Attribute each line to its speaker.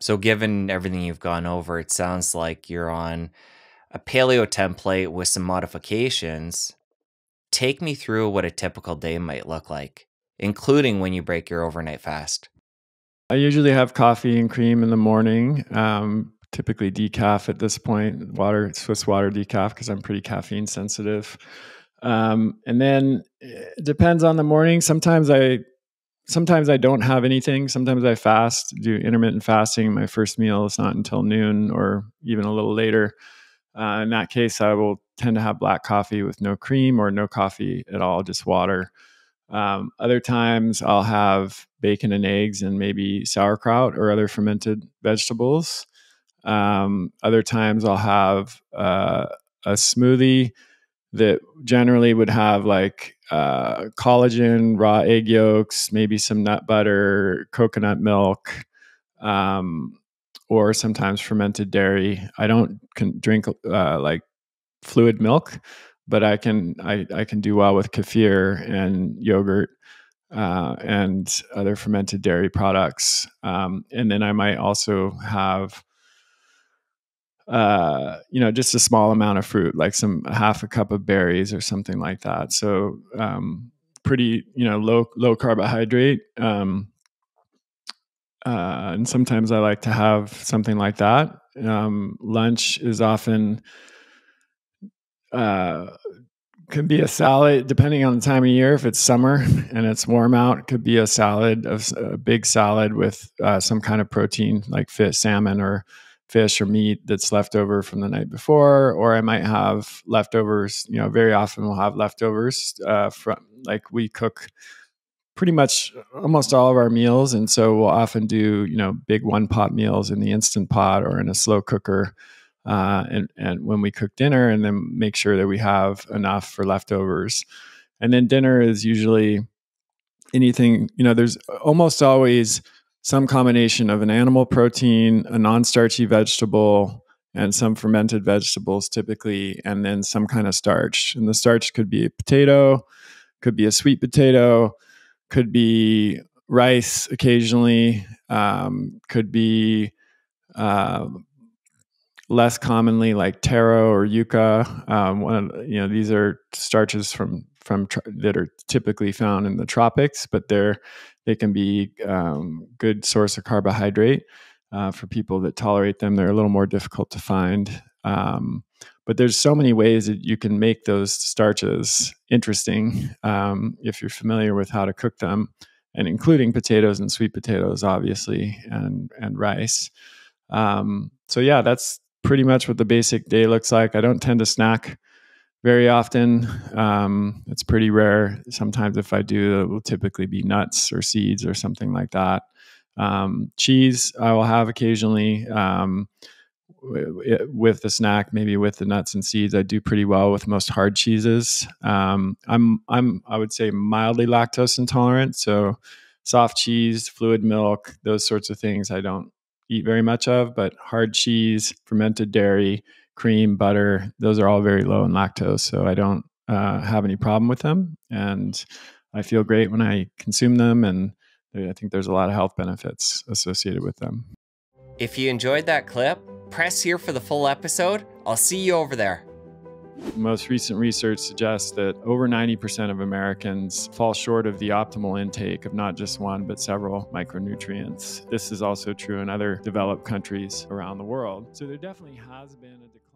Speaker 1: So, given everything you've gone over, it sounds like you're on a paleo template with some modifications. Take me through what a typical day might look like, including when you break your overnight fast.
Speaker 2: I usually have coffee and cream in the morning, um, typically decaf at this point, water, Swiss water decaf, because I'm pretty caffeine sensitive. Um, and then it eh, depends on the morning. Sometimes I sometimes I don't have anything. Sometimes I fast, do intermittent fasting. My first meal is not until noon or even a little later. Uh, in that case, I will tend to have black coffee with no cream or no coffee at all, just water. Um, other times, I'll have bacon and eggs and maybe sauerkraut or other fermented vegetables. Um, other times, I'll have uh, a smoothie that generally would have like uh, collagen, raw egg yolks, maybe some nut butter, coconut milk, um, or sometimes fermented dairy. I don't can drink uh, like fluid milk, but I can I, I can do well with kefir and yogurt uh, and other fermented dairy products. Um, and then I might also have uh, you know, just a small amount of fruit, like some half a cup of berries or something like that. So um, pretty, you know, low low carbohydrate. Um, uh, and sometimes I like to have something like that. Um, lunch is often uh, could be a salad, depending on the time of year. If it's summer and it's warm out, could be a salad, a, a big salad with uh, some kind of protein, like fish, salmon, or fish or meat that's left over from the night before, or I might have leftovers. You know, very often we'll have leftovers uh, from like we cook pretty much almost all of our meals, and so we'll often do you know big one pot meals in the instant pot or in a slow cooker. Uh, and and when we cook dinner, and then make sure that we have enough for leftovers, and then dinner is usually anything. You know, there's almost always some combination of an animal protein, a non starchy vegetable, and some fermented vegetables typically, and then some kind of starch. And the starch could be a potato, could be a sweet potato, could be rice occasionally, um, could be uh, less commonly like taro or yucca. Um, one of, you know these are starches from from that are typically found in the tropics, but they're they can be um, good source of carbohydrate uh, for people that tolerate them. They're a little more difficult to find. Um, but there's so many ways that you can make those starches interesting um, if you're familiar with how to cook them, and including potatoes and sweet potatoes, obviously, and and rice. Um, so yeah, that's pretty much what the basic day looks like. I don't tend to snack very often. Um, it's pretty rare. Sometimes, if I do, it will typically be nuts or seeds or something like that. Um, cheese, I will have occasionally um, with the snack, maybe with the nuts and seeds. I do pretty well with most hard cheeses. Um, I'm, I'm, I would say mildly lactose intolerant. So, soft cheese, fluid milk, those sorts of things, I don't eat very much of. But hard cheese, fermented dairy, cream, butter, those are all very low in lactose. So I don't uh, have any problem with them. And I feel great when I consume them. And I think there's a lot of health benefits associated with them.
Speaker 1: If you enjoyed that clip, press here for the full episode. I'll see you over there.
Speaker 2: Most recent research suggests that over 90% of Americans fall short of the optimal intake of not just one, but several micronutrients. This is also true in other developed countries around the world. So there definitely has been a decline.